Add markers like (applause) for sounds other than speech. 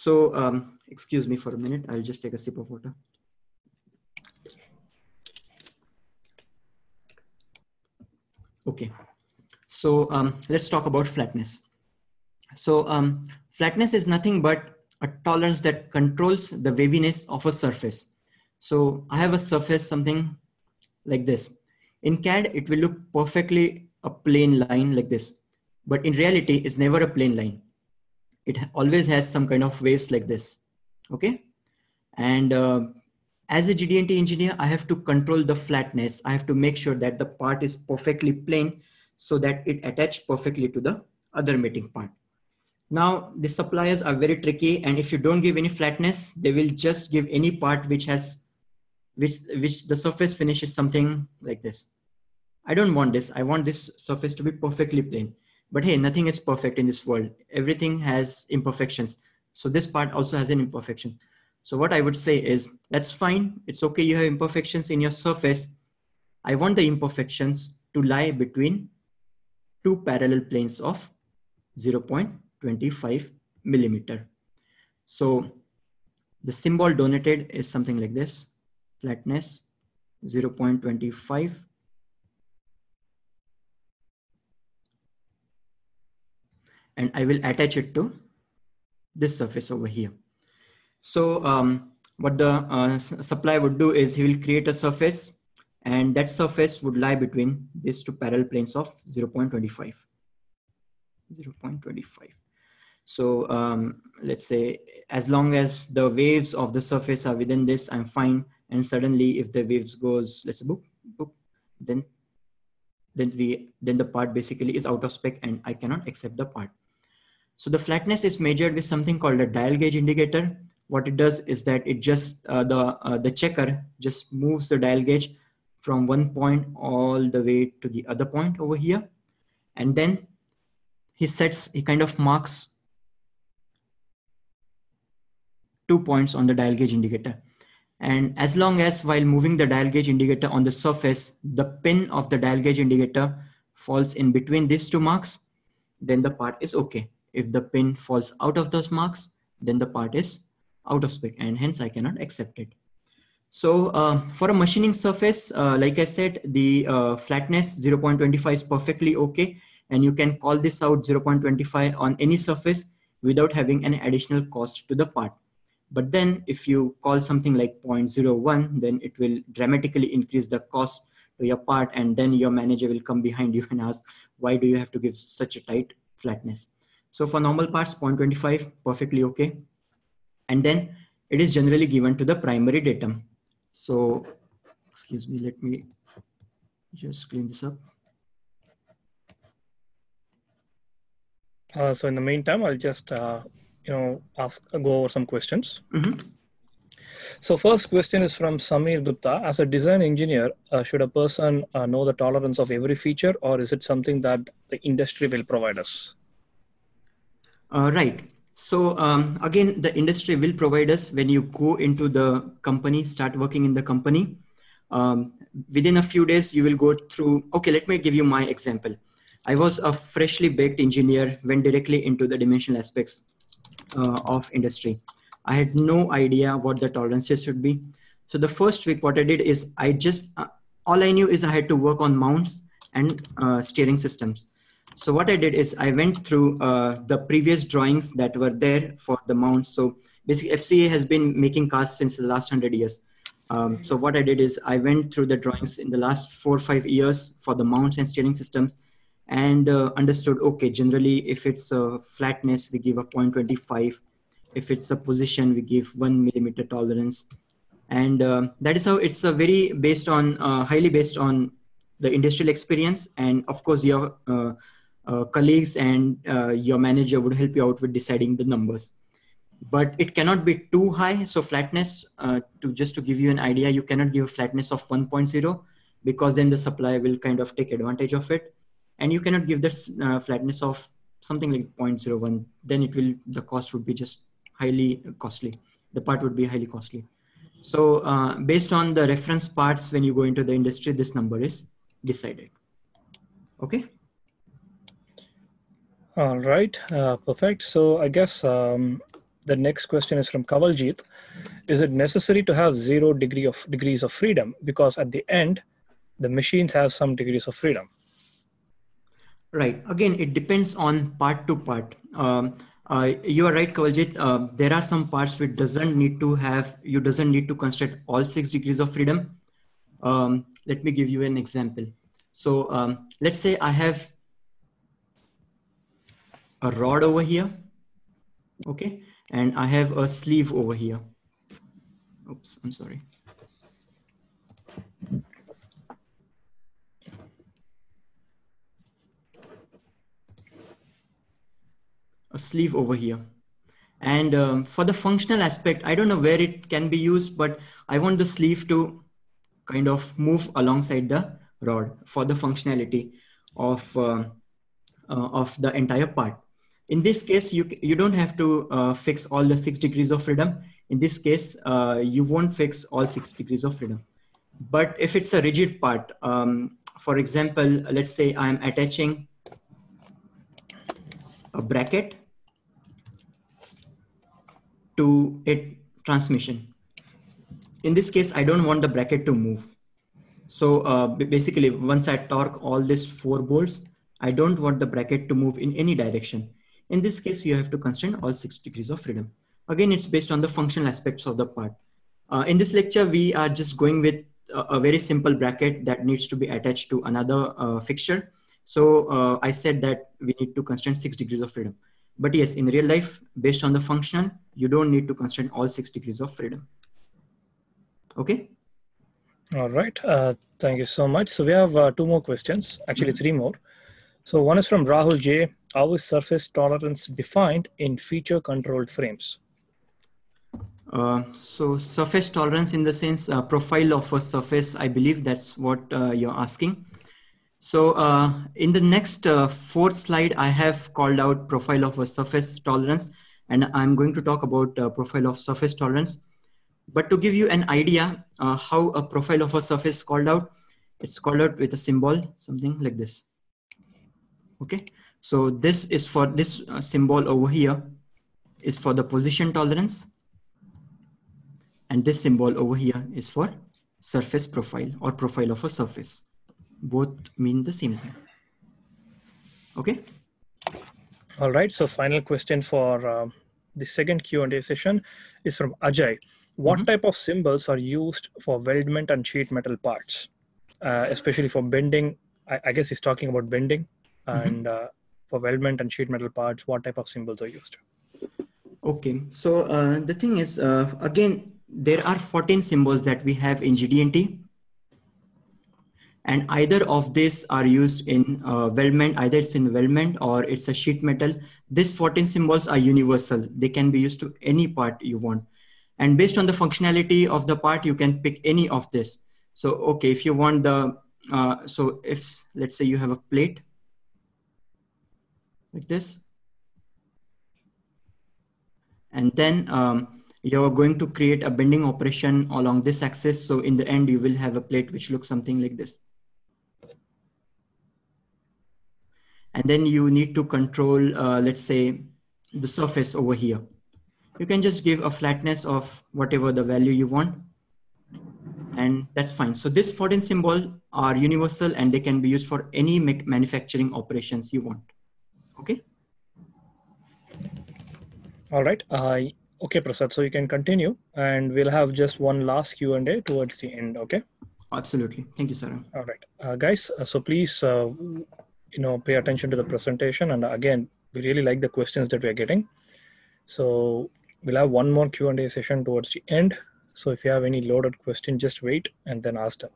So um, excuse me for a minute. I'll just take a sip of water. Okay, so um, let's talk about flatness. So um, flatness is nothing but a tolerance that controls the waviness of a surface. So I have a surface, something like this. In CAD, it will look perfectly a plain line like this, but in reality, it's never a plain line. It always has some kind of waves like this, okay? And uh, as a GD&T engineer, I have to control the flatness. I have to make sure that the part is perfectly plain so that it attach perfectly to the other mating part. Now the suppliers are very tricky and if you don't give any flatness, they will just give any part which has, which, which the surface finish is something like this. I don't want this. I want this surface to be perfectly plain. But hey, nothing is perfect in this world. Everything has imperfections. So this part also has an imperfection. So what I would say is, that's fine. It's okay. You have imperfections in your surface. I want the imperfections to lie between two parallel planes of 0.25 millimeter. So the symbol donated is something like this, flatness 0.25 and I will attach it to this surface over here. So um, what the uh, supplier would do is he will create a surface and that surface would lie between these two parallel planes of 0.25. 0.25. So um, let's say as long as the waves of the surface are within this, I'm fine. And suddenly if the waves goes, let's say boop, then then we then the part basically is out of spec and I cannot accept the part. So the flatness is measured with something called a dial gauge indicator. What it does is that it just uh, the uh, the checker just moves the dial gauge from one point all the way to the other point over here. And then he sets he kind of marks two points on the dial gauge indicator. And as long as while moving the dial gauge indicator on the surface the pin of the dial gauge indicator falls in between these two marks then the part is okay if the pin falls out of those marks then the part is out of spec and hence I cannot accept it. So uh, for a machining surface, uh, like I said, the uh, flatness 0.25 is perfectly okay. And you can call this out 0.25 on any surface without having any additional cost to the part. But then if you call something like 0.01, then it will dramatically increase the cost to your part. And then your manager will come behind you (laughs) and ask, why do you have to give such a tight flatness? So for normal parts, 0.25, perfectly okay and then it is generally given to the primary datum. So, excuse me, let me just clean this up. Uh, so in the meantime, I'll just, uh, you know, ask, go over some questions. Mm -hmm. So first question is from Samir Gupta. As a design engineer, uh, should a person uh, know the tolerance of every feature or is it something that the industry will provide us? Uh, right. So um, again, the industry will provide us when you go into the company, start working in the company. Um, within a few days, you will go through. Okay, let me give you my example. I was a freshly baked engineer, went directly into the dimensional aspects uh, of industry. I had no idea what the tolerances should be. So the first week, what I did is I just uh, all I knew is I had to work on mounts and uh, steering systems. So what I did is I went through uh, the previous drawings that were there for the mounts. So basically FCA has been making cars since the last 100 years. Um, so what I did is I went through the drawings in the last four or five years for the mounts and steering systems and uh, understood, okay, generally if it's a flatness, we give a 0.25. If it's a position, we give one millimeter tolerance. And uh, that is how it's a very based on, uh, highly based on the industrial experience. And of course, your uh, colleagues and uh, your manager would help you out with deciding the numbers. But it cannot be too high. So flatness uh, to just to give you an idea you cannot give a flatness of 1.0 because then the supply will kind of take advantage of it. And you cannot give this uh, flatness of something like 0.01 then it will the cost would be just highly costly. The part would be highly costly. So uh, based on the reference parts when you go into the industry this number is decided. Okay all right, uh, perfect. So I guess um, the next question is from Kawaljit. Is it necessary to have zero degree of degrees of freedom? Because at the end, the machines have some degrees of freedom. Right. Again, it depends on part to part. Um, uh, you are right, Kawaljit. Uh, there are some parts which doesn't need to have, you doesn't need to construct all six degrees of freedom. Um, let me give you an example. So um, let's say I have a rod over here, okay? And I have a sleeve over here. Oops, I'm sorry. A sleeve over here. And um, for the functional aspect, I don't know where it can be used, but I want the sleeve to kind of move alongside the rod for the functionality of, uh, uh, of the entire part. In this case, you, you don't have to uh, fix all the six degrees of freedom. In this case, uh, you won't fix all six degrees of freedom. But if it's a rigid part, um, for example, let's say I'm attaching a bracket to a transmission. In this case, I don't want the bracket to move. So uh, basically, once I torque all these four bolts, I don't want the bracket to move in any direction. In this case, you have to constrain all six degrees of freedom. Again, it's based on the functional aspects of the part. Uh, in this lecture, we are just going with a, a, very simple bracket that needs to be attached to another uh, fixture. So uh, I said that we need to constrain six degrees of freedom. But yes, in real life, based on the function, you don't need to constrain all six degrees of freedom. Okay. All right. Uh, thank you so much. So we have uh, two more questions, actually mm-hmm. three more. So one is from Rahul J. Is surface tolerance defined in feature controlled frames? Uh, so surface tolerance in the sense uh, profile of a surface, I believe that's what uh, you're asking. So uh, in the next uh, fourth slide, I have called out profile of a surface tolerance, and I'm going to talk about profile of surface tolerance. But to give you an idea uh, how a profile of a surface called out, it's called out with a symbol, something like this. Okay, so this is for this uh, symbol over here is for the position tolerance. And this symbol over here is for surface profile or profile of a surface. Both mean the same thing. Okay. All right. So final question for uh, the second Q&A session is from Ajay what mm-hmm. type of symbols are used for weldment and sheet metal parts uh, especially for bending I, I, guess he's talking about bending mm-hmm. and uh, for weldment and sheet metal parts what type of symbols are used? Okay so uh, the thing is uh, again there are 14 symbols that we have in gd&t and either of these are used in uh, weldment either it's in weldment or it's a sheet metal these 14 symbols are universal. They can be used to any part you want. And based on the functionality of the part, you can pick any of this. So, okay, if you want the, uh, so if let's say you have a plate like this, and then um, you're going to create a bending operation along this axis. So in the end, you will have a plate which looks something like this. And then you need to control, uh, let's say, the surface over here you can just give a flatness of whatever the value you want and that's fine. So this 14 symbol are universal and they can be used for any manufacturing operations you want. Okay. All right. Uh, okay, Prasad. So you can continue and we'll have just one last Q&A towards the end. Okay. Absolutely. Thank you, Sarah. All right. Uh, guys, uh, so please, uh, you know, pay attention to the presentation. And again, we really like the questions that we're getting. So we'll have one more Q&A session towards the end. So if you have any loaded question, just wait and then ask them.